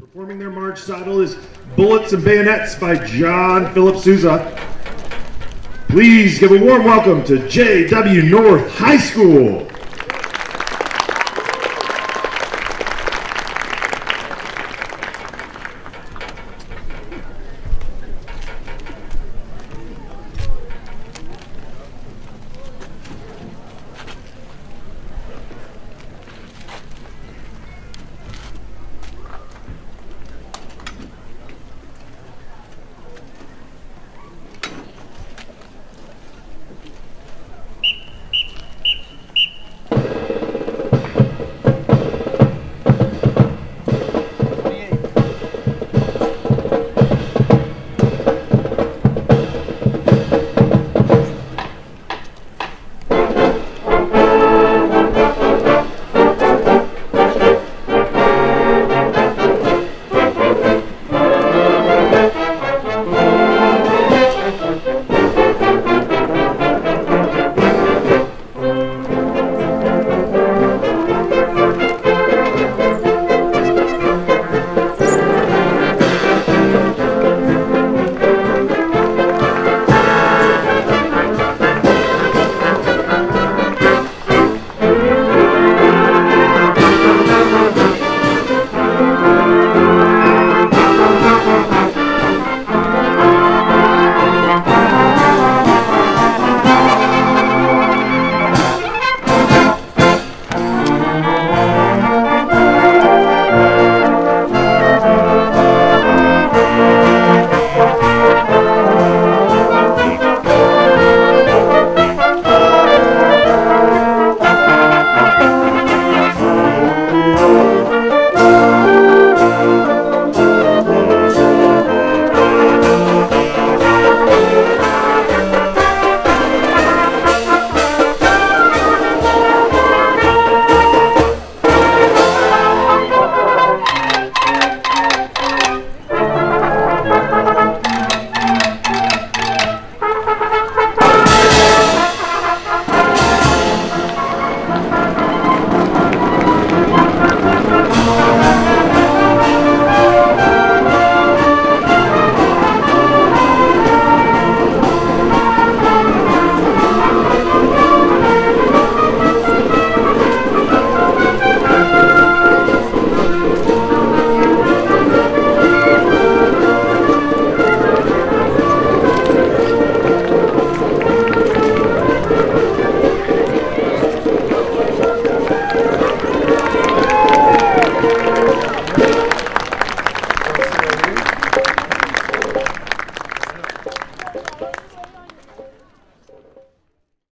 Performing their march title is Bullets and Bayonets by John Philip Sousa. Please give a warm welcome to J.W. North High School.